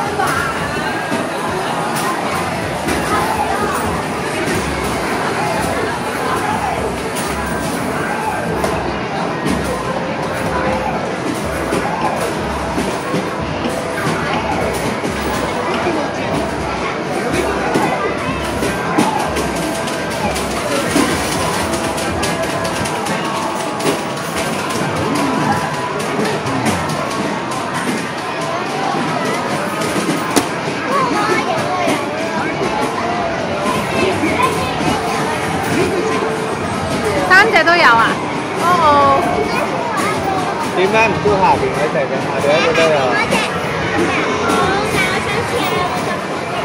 Come on. 隻都有啊！哦點解唔租下邊嗰只嘅？下邊嗰只都有。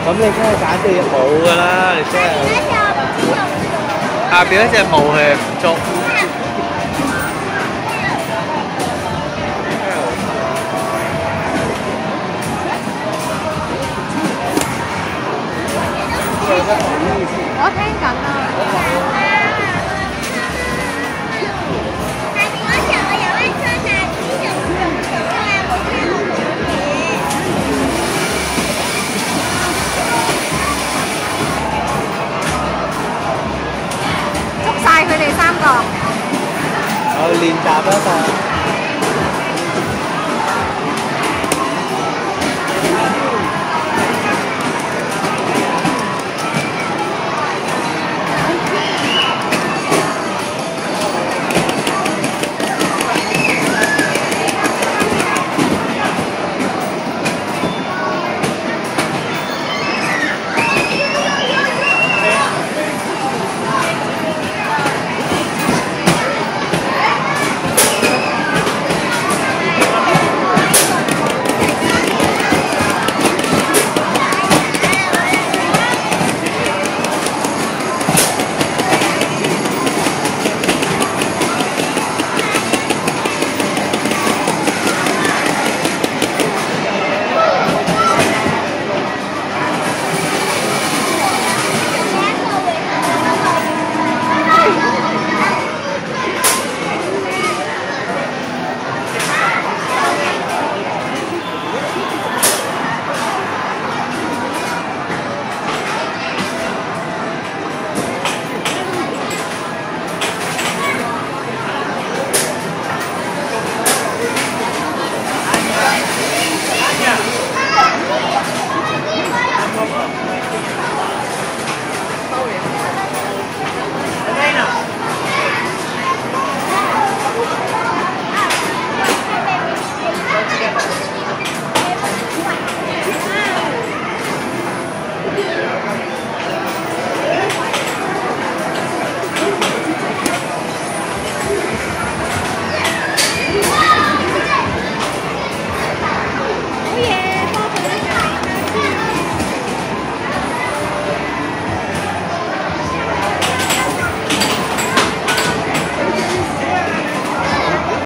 咁你真係揀隻冇㗎啦，你真係。下邊嗰隻冇係唔足。我聽緊啊！Xin!